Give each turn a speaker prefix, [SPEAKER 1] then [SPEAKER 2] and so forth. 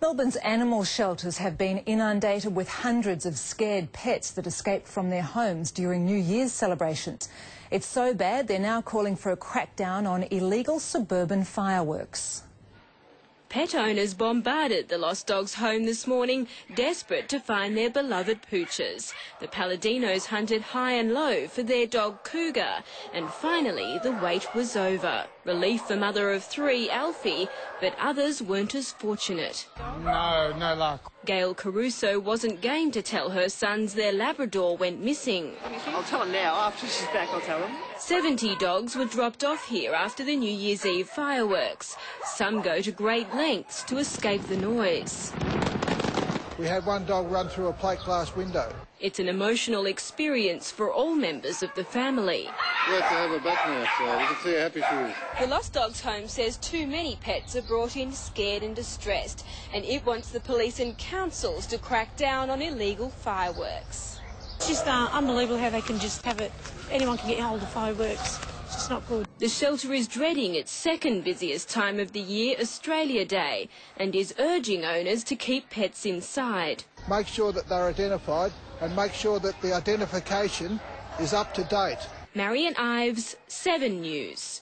[SPEAKER 1] Melbourne's animal shelters have been inundated with hundreds of scared pets that escaped from their homes during New Year's celebrations. It's so bad they're now calling for a crackdown on illegal suburban fireworks.
[SPEAKER 2] Pet owners bombarded the Lost Dogs home this morning, desperate to find their beloved pooches. The Palladinos hunted high and low for their dog Cougar, and finally the wait was over. Relief for mother of three, Alfie, but others weren't as fortunate.
[SPEAKER 3] No, no luck.
[SPEAKER 2] Gail Caruso wasn't game to tell her sons their Labrador went missing.
[SPEAKER 4] I'll tell him now. After she's back, I'll tell him.
[SPEAKER 2] 70 dogs were dropped off here after the New Year's Eve fireworks. Some go to great lengths to escape the noise.
[SPEAKER 3] We had one dog run through a plate glass window.
[SPEAKER 2] It's an emotional experience for all members of the family.
[SPEAKER 5] We have to have her back now, so we can see how happy she is.
[SPEAKER 2] The Lost Dogs home says too many pets are brought in scared and distressed, and it wants the police and councils to crack down on illegal fireworks.
[SPEAKER 6] It's just uh, unbelievable how they can just have it. Anyone can get hold of fireworks. Not good.
[SPEAKER 2] The shelter is dreading its second busiest time of the year, Australia Day, and is urging owners to keep pets inside.
[SPEAKER 3] Make sure that they're identified and make sure that the identification is up to date.
[SPEAKER 2] Marion Ives, 7 News.